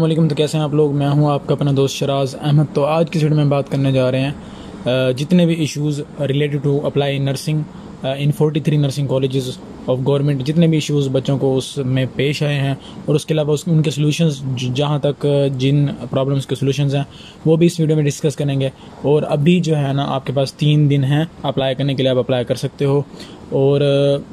वालेकुम तो कैसे हैं आप लोग? मैं हूँ आपका अपना दोस्त शराज अहमद। तो आज की वीडियो में बात करने जा रहे हैं जितने भी issues related to apply nursing in 43 nursing colleges of government जितने भी इश्यूज़ बच्चों को उसमें पेश आए हैं, और उसके अलावा उस उनके सोल्यूशंस जहाँ तक जिन प्रॉब्लम्स के सोल्यूशंस हैं, वो भी इस वीडियो में डिस्कस करेंगे। और अभी जो है ना, आपके पास तीन दिन हैं अप्लाई करने के लिए आप अप्लाई कर सकते हो। और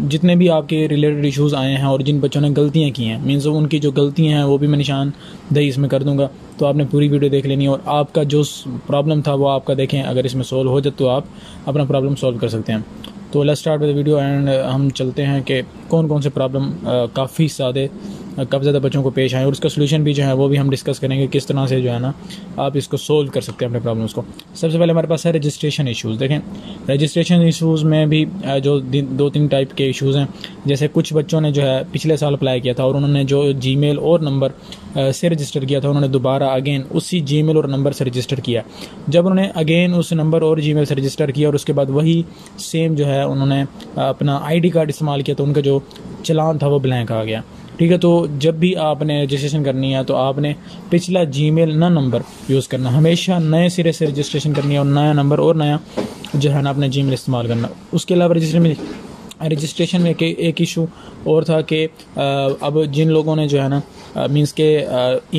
जितने भी आपके रिलेटेड इश्यूज़ आए हैं, और जिन बच्चों ने गलतियाँ की हैं मीन्स उनकी जो गलतियाँ हैं, वो भी मैं निशान दही इसमें कर दूँगा। तो आपने पूरी वीडियो देख लेनी और आपका जो प्रॉब्लम था, वो आपका देखें। अगर इसमें सॉल्व हो जाए तो आप अपना प्रॉब्लम सॉल्व कर सकते हैं। तो let's start with video and हम चलते हैं कि कौन कौन से प्रॉब्लम काफ़ी ज़्यादा काफ़ी ज़्यादा बच्चों को पेश आए और उसका सोल्यूशन भी जो है, वो भी हम डिस्कस करेंगे किस तरह से जो है ना आप इसको सोल्व कर सकते हैं अपने प्रॉब्लम्स को। सबसे पहले हमारे पास है रजिस्ट्रेशन इश्यूज़ देखें। रजिस्ट्रेशन इश्यूज़ में भी जो दो तीन टाइप के इशूज़ हैं। जैसे कुछ बच्चों ने जो है पिछले साल अप्लाई किया था और उन्होंने जो जी और नंबर से रजिस्टर किया था, उन्होंने दोबारा अगेन उसी जी और नंबर से रजिस्टर किया। जब उन्होंने अगेन उस नंबर और जी से रजिस्टर किया और उसके बाद वही सेम जो है उन्होंने अपना आईडी कार्ड इस्तेमाल किया तो उनका जो चलान था वो ब्लैंक आ गया। ठीक है तो जब भी आपने रजिस्ट्रेशन करनी है तो आपने पिछला जी ना नंबर यूज़ करना हमेशा नए सिरे से रजिस्ट्रेशन करनी है और नया नंबर और नया जो है ना, अपने जी इस्तेमाल करना। उसके अलावा रजिस्ट्रेशन में रजिस्ट्रेशन में एक इशू और था कि अब जिन लोगों ने जो है ना मीन्स के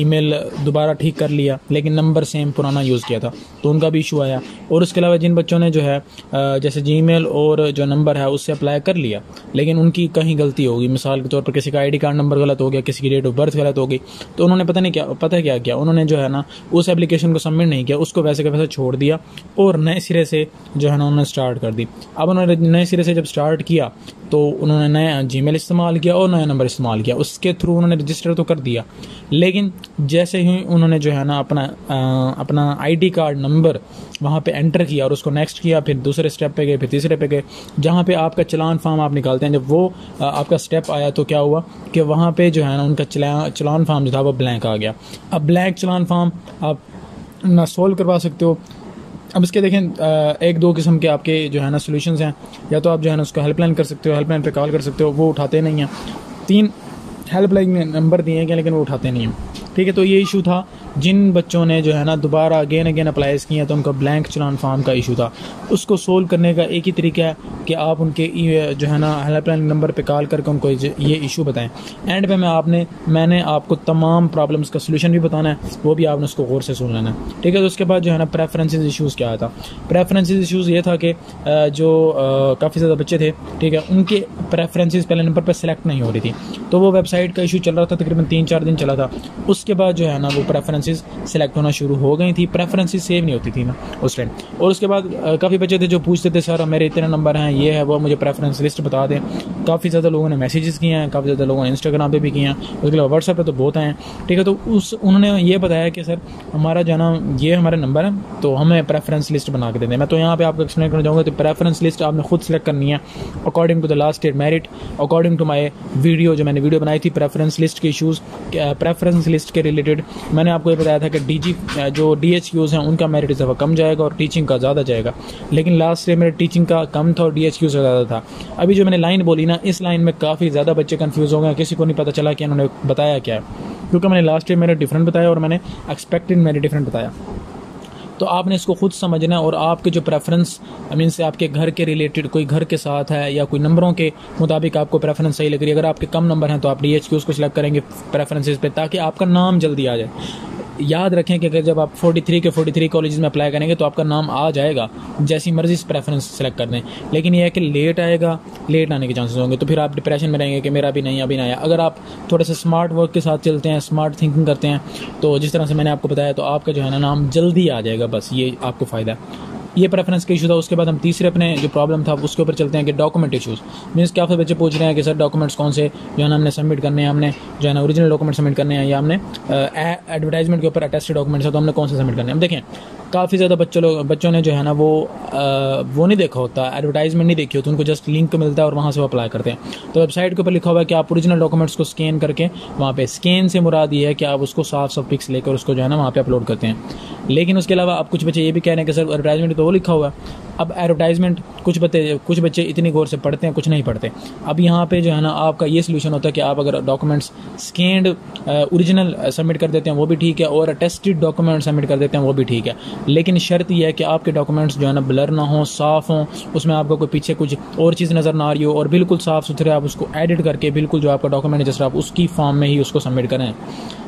ईमेल दोबारा ठीक कर लिया, लेकिन नंबर सेम पुराना यूज़ किया था तो उनका भी इशू आया। और उसके अलावा जिन बच्चों ने जो है जैसे जी और जो नंबर है, उससे अप्लाई कर लिया, लेकिन उनकी कहीं गलती होगी। मिसाल के तौर पर किसी का आईडी कार्ड नंबर गलत हो गया, किसी की डेट ऑफ़ बर्थ गलत हो गई तो उन्होंने पता नहीं क्या, पता क्या किया, उन्होंने जो है ना, उस एप्लीकेशन को सबमिट नहीं किया, उसको वैसे का वैसे छोड़ दिया, और नए सिरे से जो है ना, उन्होंने स्टार्ट कर दी। अब उन्होंने नए सिरे से जब स्टार्ट किया तो उन्होंने नया जी इस्तेमाल किया और नया नंबर इस्तेमाल किया। उसके थ्रू उन्होंने रजिस्टर तो कर दिया। लेकिन जैसे ही उन्होंने जो है ना अपना आ, अपना आईडी कार्ड नंबर वहाँ पे एंटर किया और उसको नेक्स्ट किया फिर दूसरे स्टेप पे गए फिर तीसरे पे गए जहाँ पे आपका चलान फॉर्म आप निकालते हैं। जब वो आ, आपका स्टेप आया तो क्या हुआ कि वहाँ पे जो है ना उनका चला चलान फॉर्म जो था वो ब्लैंक आ गया। अब ब्लैंक चलान फॉर्म आप ना सोल्व करवा सकते हो अब इसके देखें एक दो किस्म के आपके जो है ना सोल्यूशन हैं। या तो आप जो है ना उसको हेल्पलाइन कर सकते हो हेल्पलाइन पर कॉल कर सकते हो, वो उठाते नहीं हैं। तीन हेल्पलाइन नंबर दिए गए लेकिन वो उठाते नहीं हैं। ठीक है तो ये इशू था। जिन बच्चों ने जो है ना दोबारा अगेन अगेन अप्लाई किया तो उनका ब्लैंक चलान फॉर्म का इशू था। उसको सोल्व करने का एक ही तरीका है कि आप उनके जो है ना हेल्पलाइन नंबर पर कॉल करके उनको ये इशू बताएँ। एंड पे मैं आपने, मैंने आपको तमाम प्रॉब्लम्स का सोल्यूशन भी बताना है, वो भी आपने उसको गौर से सुन लेना है। ठीक है तो उसके बाद जो है ना प्रेफरेंसेज इशूज़ क्या था? प्रेफरेंसेज इशूज़ ये था कि जो काफ़ी ज़्यादा बच्चे थे, ठीक है, उनके प्रेफरेंसेज पहले नंबर पर सेलेक्ट नहीं हो रही थी। तो वो वेबसाइट का इशू चल रहा था, तकरीबन तीन चार दिन चला था। उसके बाद जो है ना, वो प्रेफरेंसेज सेलेक्ट होना शुरू हो गई थी। प्रेफरेंसेज सेव नहीं होती थी ना उस टाइम और उसके बाद काफ़ी बच्चे थे जो पूछते थे, सर, मेरे इतने नंबर हैं, ये है, वो मुझे प्रेफरेंस लिस्ट बता दें। काफ़ी ज़्यादा लोगों ने मैसेजेस किए हैं, काफ़ी ज़्यादा लोगों ने इंस्टाग्राम पर भी किए हैं, उसके अलावा व्हाट्सएप पर तो बहुत आए हैं। ठीक है तो उस, उन्होंने ये बताया कि, सर, हमारा जो है ना, ये हमारे नंबर है तो हमें प्रेफरेंस लिस्ट बना के दे दें। मैं तो यहाँ पर आपको एक्सप्लेन करना चाहूँगा तो प्रेफरेंस लिस्ट आपने खुद सेलेक्ट करनी है according to the last date merit according to my video जो मैंने वीडियो बनाई थी प्रेफरेंस लिस्ट के इशूज़ प्रेफरेंस लिस्ट के रिलेटेड मैंने आपको ये बताया था कि डीजी जो डी एच क्यूज़ हैं, उनका मेरिट इस दफ़ा कम जाएगा और टीचिंग का ज़्यादा जाएगा। लेकिन लास्ट ईयर मेरे टीचिंग का कम था और डी एच क्यूज़ से ज़्यादा था। अभी जो मैंने लाइन बोली ना, इस लाइन में काफ़ी ज़्यादा बच्चे कन्फ्यूज़ हो गए किसी को नहीं पता चला कि उन्होंने बताया क्या है। क्योंकि मैंने लास्ट ईयर मेरे डिफरेंट बताया और मैंने एक्सपेक्टेड मेरे डिफरेंट बताया। तो आपने इसको खुद समझना है और आपके जो प्रेफरेंस आई मीन से आपके घर के रिलेटेड कोई घर के साथ है या कोई नंबरों के मुताबिक आपको प्रेफरेंस सही लग रही है। अगर आपके कम नंबर हैं तो आप डी एच क्यूज़ को सिलेक्ट करेंगे प्रेफरेंसेज पे, ताकि आपका नाम जल्दी आ जाए। याद रखें कि अगर जब आप 43 के 43 कॉलेज में अप्लाई करेंगे तो आपका नाम आ जाएगा, जैसी मर्ज़ी प्रेफरेंस सेलेक्ट कर दें। लेकिन यह है कि लेट आएगा लेट आने के चांसेस होंगे। तो फिर आप डिप्रेशन में रहेंगे कि मेरा भी नहीं, अभी नहीं आया। अगर आप थोड़े से स्मार्ट वर्क के साथ चलते हैं स्मार्ट थिंकिंग करते हैं तो जिस तरह से मैंने आपको बताया तो आपका जो है ना, नाम जल्दी आ जाएगा, बस ये आपको फ़ायदा है। ये प्रेफरेंस का इशू था उसके बाद हम तीसरे अपने जो प्रॉब्लम था उसके ऊपर चलते हैं कि डॉक्यूमेंट इशूज़ मीन्स क्या बच्चे पूछ रहे हैं कि सर डॉक्यूमेंट्स कौन से? जो है ना हमने सबमिट करने हैं हमने जो है ना ओरिजिनल डॉक्यूमेंट सबमिट करने हैं या हमने एडवर्टाइजमेंट के ऊपर अटेस्टेड डॉक्यूमेंट्स है तो हमने कौन से सबमिट करने हैं? देखें काफ़ी ज़्यादा बच्चों लोग बच्चों ने जो है ना वो आ, वो नहीं देखा होता एडवर्टाइजमेंट नहीं देखी होती उनको जस्ट लिंक मिलता है और वहाँ से वो अप्लाई करते हैं। तो वेबसाइट के ऊपर लिखा हुआ है कि आप ओरिजिनल डॉक्यूमेंट्स को स्कैन करके वहाँ पे स्कैन से मुराद ये है कि आप उसको साफ़ साफ़ पिक्स लेकर उसको जो है ना वहाँ पे अपलोड करते हैं। लेकिन उसके अलावा आप कुछ बच्चे ये भी कह रहे हैं कि सर एडवर्टाइजमेंट तो वो लिखा हुआ है। अब एडवर्टाइजमेंट कुछ बच्चे कुछ बच्चे इतनी गौर से पढ़ते हैं, कुछ नहीं पढ़ते। अब यहाँ पे जो है ना, आपका ये सोल्यूशन होता है कि आप अगर डॉक्यूमेंट्स स्कैंड ओरिजिनल सबमिट कर देते हैं, वो भी ठीक है, और टेस्टेड डॉक्यूमेंट सबमिट कर देते हैं, वो भी ठीक है। लेकिन शर्त यह है कि आपके डॉक्यूमेंट्स जो है ना ब्लर ना हो, साफ़ हों, उसमें आपको कोई पीछे कुछ और चीज़ नज़र ना आ रही हो, और बिल्कुल साफ़ सुथरे आप उसको एडिट करके, बिल्कुल जो आपका डॉक्यूमेंट है जैसे आप उसकी फॉर्म में ही उसको सबमिट करें।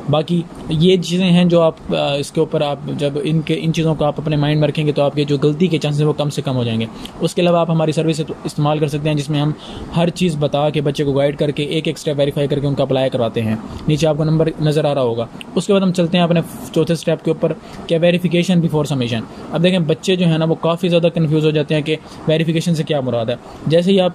बाकी ये चीज़ें हैं जो आप इसके ऊपर आप जब इनके, इन चीज़ों को आप अपने माइंड में रखेंगे तो आपके जो गलती के चांसेस वो कम से कम हो जाएँगे। उसके अलावा आप हमारी सर्विस इस्तेमाल कर सकते हैं, जिसमें हम हर चीज़ बता के बच्चे को गाइड करके एक एक स्टेप वेरीफाई करके उनका अप्लाई करवाते हैं। नीचे आपको नंबर नज़र आ रहा होगा। उसके बाद हम चलते हैं अपने चौथे स्टेप के ऊपर, क्या वेरीफिकेशन बिफोर समीशन अब देखें, बच्चे जो है ना, वो काफ़ी ज़्यादा कन्फ्यूज़ हो जाते हैं कि वेरीफिकेशन से क्या मुराद है। जैसे ही आप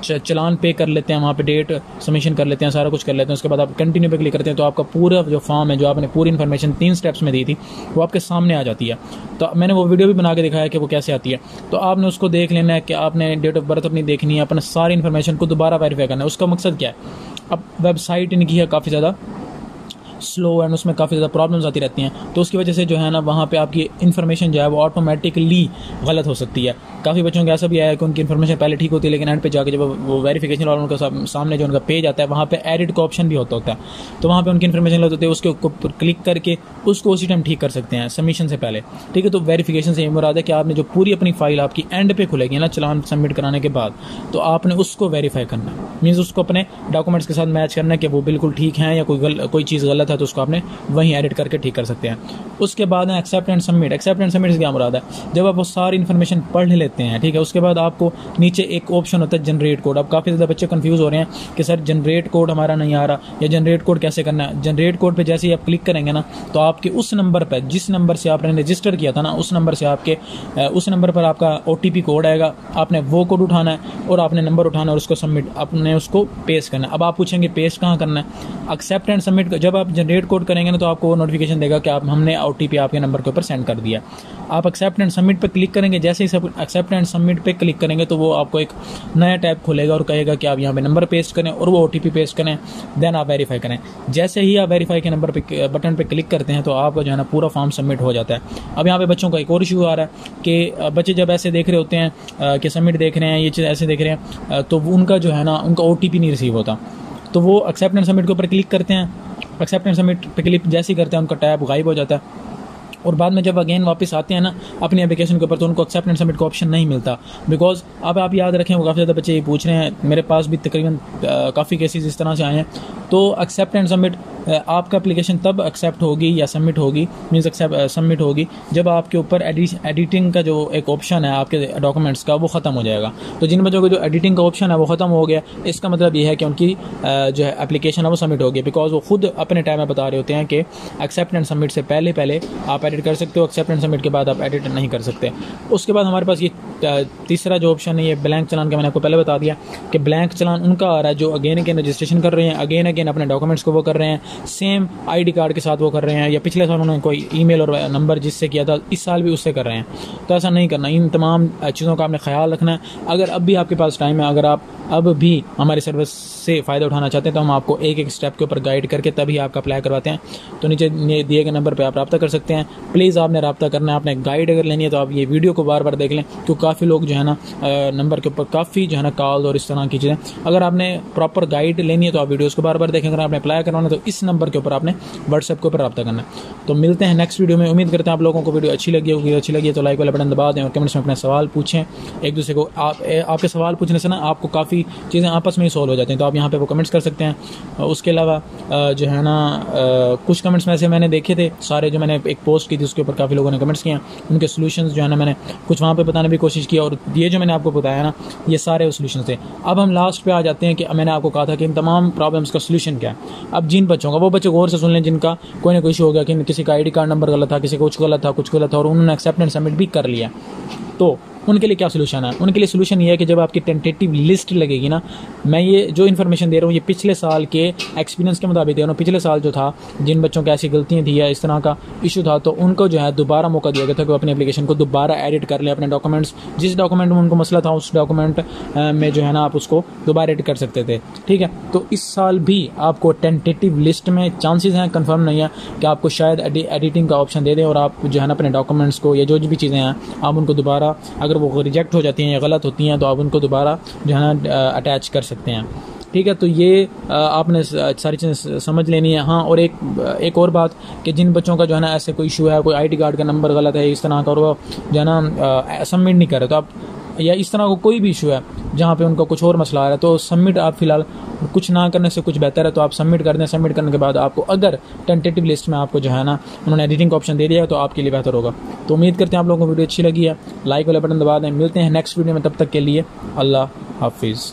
चलान पे कर लेते हैं, वहाँ पे डेट सबमिशन कर लेते हैं, सारा कुछ कर लेते हैं, उसके बाद आप कंटिन्यू पे क्लिक करते हैं तो आपका पूरा जो फॉर्म है, जो आपने पूरी इन्फॉर्मेशन तीन स्टेप्स में दी थी, वो आपके सामने आ जाती है। तो मैंने वो वीडियो भी बना के दिखाया कि वो कैसे आती है। तो आपने उसको देख लेना है कि आपने डेट ऑफ़ बर्थ अपनी देखनी है, अपना सारी इन्फॉर्मेशन को दोबारा वेरीफाई करना है। उसका मकसद क्या है? अब वेबसाइट इनकी है काफ़ी ज़्यादा। स्लो एंड उसमें काफ़ी ज़्यादा प्रॉब्लम्स आती रहती हैं। तो उसकी वजह से जो है ना वहाँ पे आपकी इन्फॉर्मेशन जो है वो ऑटोमेटिकली गलत हो सकती है। काफ़ी बच्चों को ऐसा भी आया है कि उनकी इन्फॉर्मेशन पहले ठीक होती है लेकिन एंड पे जाके जब वो वेरीफिकेशन वाला उनका सामने जो उनका पेज आता है वहाँ पे एडिट का ऑप्शन भी होता होता है। तो वहाँ पे उनकी इन्फॉर्मेशन गलत होती है उसके क्लिक करके उसको उसी टाइम ठीक कर सकते हैं सबमिशन से पहले। ठीक है तो वेरीफिकेशन से ये मुराद है कि आपने जो पूरी अपनी फ़ाइल आपकी एंड पे खुलेगी ना चलान सबमिट कराने के बाद तो आपने उसको वेरीफाई करना। मीन्स उसको अपने डॉक्यूमेंट्स के साथ मैच करना कि वो बिल्कुल ठीक है या कोई गल, कोई चीज़ गलत है तो उसको आपने वहीं एडिट करके ठीक कर सकते हैं। उसके बाद है accept and submit accept and submit क्या मुराद है? जब आप वो सारी इन्फॉर्मेशन पढ़ लेते हैं, ठीक है? उसके बाद आपको नीचे एक ऑप्शन होता है जनरेट कोड अब काफ़ी ज़्यादा बच्चे कंफ्यूज हो रहे हैं कि, सर जनरेट कोड हमारा नहीं आ रहा या जनरेट कोड कैसे करना है? जनरेट कोड पर जैसे ही आप क्लिक करेंगे ना तो आपके उस नंबर पर जिस नंबर से आपने रजिस्टर किया था ना, उस नंबर से आपके उस नंबर पर आपका ओ कोड आएगा। आपने वो कोड उठाना है और आपने नंबर उठाना और उसको सबमिट आपने उसको पेस्ट करना है। अब आप पूछेंगे पेस्ट कहाँ करना है? एक्सेप्ट एंड सबमिट जब आप जनरेट कोड करेंगे ना तो आपको वो नोटिफिकेशन देगा कि आप, हमने ओ आपके नंबर के ऊपर सेंड कर दिया। आप एक्सेप्ट एंड सबमिट पर क्लिक करेंगे, जैसे ही एक्सेप्ट एंड सबमिट पे क्लिक करेंगे तो वो आपको एक नया टैब खोलेगा और कहेगा कि आप यहाँ पे नंबर पेस्ट करें और वो ओटीपी पेस्ट करें देन आप वेरीफाई करें। जैसे ही आप वेरीफाई के नंबर पर बटन पर क्लिक करते हैं तो आपका जो है ना, पूरा फॉर्म सबमिट हो जाता है। अब यहाँ पे बच्चों का एक और इशू आ रहा है कि बच्चे जब ऐसे देख रहे होते हैं कि सबमिट देख रहे हैं, ये चीज़ ऐसे देख रहे हैं तो उनका जो है ना, उनका ओटीपी नहीं रिसीव होता। तो वो एक्सेप्ट एंड सबमिट के ऊपर क्लिक करते हैं एक्सेप्ट एंड सबमिट पे क्लिक जैसे ही करते हैं, उनका टैब गायब हो जाता है। और बाद में जब अगेन वापस आते हैं ना, अपनी एप्लीकेशन के ऊपर तो उनको एक्सेप्ट एंड सबमिट का ऑप्शन नहीं मिलता। बिकॉज़ अब आप याद रखें, वो काफ़ी ज़्यादा बच्चे ये पूछ रहे हैं, मेरे पास भी तकरीबन काफ़ी केसेस इस तरह से आए हैं। तो एक्सेप्ट एंड सबमिट आपका एप्लीकेशन तब एक्सेप्ट होगी या सबमिट होगी मीन्स एक्सेप्ट सबमिट होगी, जब आपके ऊपर एडिटिंग का जो एक ऑप्शन है आपके डॉक्यूमेंट्स का, वो ख़त्म हो जाएगा। तो जिन बच्चों को जो एडिटिंग का ऑप्शन है, वो ख़त्म हो गया। इसका मतलब ये है कि उनकी जो है एप्लीकेशन है, वो सबमिट होगी बिकॉज़ वो खुद अपने टाइम में बता रहे होते हैं कि एक्सेप्ट एंड सबमिट से पहले पहले आप एडिट कर सकते हो एक्सेप्ट एंड सबमिट के बाद आप एडिट नहीं कर सकते। उसके बाद हमारे पास ये तीसरा जो ऑप्शन है, ये ब्लैंक चलान का मैंने आपको पहले बता दिया कि ब्लैंक चलान उनका आ रहा है जो अगेन अगेन रजिस्ट्रेशन कर रहे हैं अगेन अगेन अपने डॉक्यूमेंट्स को वो कर रहे हैं सेम आईडी कार्ड के साथ वो कर रहे हैं, या पिछले साल उन्होंने कोई ईमेल और नंबर जिससे किया था, इस साल भी उससे कर रहे हैं। तो ऐसा नहीं करना, इन तमाम चीज़ों का आपने ख्याल रखना है। अगर अब भी आपके पास टाइम है, अगर आप अब भी हमारी सर्विस से फ़ायदा उठाना चाहते हैं तो हम आपको एक एक स्टेप के ऊपर गाइड करके तभी आपका अप्लाई करवाते हैं। तो नीचे दिए गए नंबर पर आप रब्ता कर सकते हैं। प्लीज़ आपने रब्ता करना है, आपने गाइड अगर लेनी है तो आप ये वीडियो को बार बार देख लें क्योंकि काफ़ी लोग जो है ना नंबर के ऊपर काफ़ी जो है ना कॉल और इस तरह की चीज़ें। अगर आपने प्रॉपर गाइड लेनी है तो आप वीडियोज़ को बार बार देखें, अगर आपने अप्लाई करवाना तो इस नंबर के ऊपर आपने व्हाट्सएप के ऊपर रब्ता करना है। तो मिलते हैं नेक्स्ट वीडियो में, उम्मीद करते हैं आप लोगों को वीडियो अच्छी लगी होगी, अच्छी लगी तो लाइक वाला बटन दबा दें और कमेंट्स में अपने सवाल पूछें। एक दूसरे को आप आपके सवाल पूछने से ना आपको काफ़ी चीज़ें आपस में ही सॉल्व हो जाती हैं तो आप यहाँ पर वो कमेंट्स कर सकते हैं। उसके अलावा जो है ना कुछ कमेंट्स में से मैंने देखे थे, सारे जो मैंने एक पोस्ट की थी, उसके ऊपर काफ़ी लोगों ने कमेंट्स किए उनके सोल्यूशन जो है ना, मैंने कुछ वहाँ पर बताने की कोशिश की और ये जो मैंने आपको बताया ना, ये सारे सोल्यूशन थे। अब हम लास्ट पर आ जाते हैं कि मैंने आपको कहा था कि इन तमाम प्रॉब्लम्स का सोल्यूशन क्या है। अब जिन बच्चों का, वो बच्चे गौर से सुन लें जिनका कोई ना कोई इशू हो गया कि किसी का आईडी कार्ड नंबर गलत था, किसी का कुछ गलत था, कुछ गलत था, और उन्होंने एक्सेप्ट एंड सबमिट भी कर लिया। तो उनके लिए क्या सोल्यूशन है? उनके लिए सोल्यूशन ये है कि जब आपकी टेंटेटिव लिस्ट लगेगी ना, मैं ये जो इन्फॉर्मेशन दे रहा हूँ, ये पिछले साल के एक्सपीरियंस के मुताबिक दे रहा हूँ। पिछले साल जो था, जिन बच्चों की ऐसी गलतियाँ थी या इस तरह का इशू था तो उनको जो है दोबारा मौका दिया गया था कि अपनी एप्लीकेशन को दोबारा एडिट कर लें, अपने डॉक्यूमेंट्स जिस डॉक्यूमेंट में उनको मसला था, उस डॉक्यूमेंट में जो है ना आप उसको दोबारा एडिट कर सकते थे। ठीक है? तो इस साल भी आपको टेंटेटिव लिस्ट में चांसेस हैं कंफर्म नहीं है कि आपको शायद एडिटिंग का ऑप्शन दे दें और आप जो है ना अपने डॉक्यूमेंट्स को या जो भी चीज़ें हैं, आप उनको दोबारा अगर वो रिजेक्ट हो जाती हैं या गलत होती हैं तो आप उनको दोबारा जो है ना अटैच कर सकते हैं। ठीक है तो ये आपने सारी चीज़ें समझ लेनी है। हाँ और एक एक और बात कि जिन बच्चों का जो है ना, ऐसे कोई इशू है, कोई आईडी कार्ड का नंबर गलत है, इस तरह का, और वो जो है ना सबमिट नहीं करे तो आप, या इस तरह का कोई भी इशू है जहाँ पे उनका कुछ और मसला आ रहा है तो सबमिट आप फ़िलहाल कुछ ना करने से कुछ बेहतर है तो आप सबमिट कर दें। सबमिट करने के बाद आपको अगर टेंटेटिव लिस्ट में आपको जो है ना, उन्होंने एडिटिंग का ऑप्शन दे दिया है तो आपके लिए बेहतर होगा। तो उम्मीद करते हैं आप लोगों को वीडियो अच्छी लगी है। लाइक वाला बटन दबा दें। मिलते हैं नेक्स्ट वीडियो में, तब तक के लिए अल्लाह हाफिज़।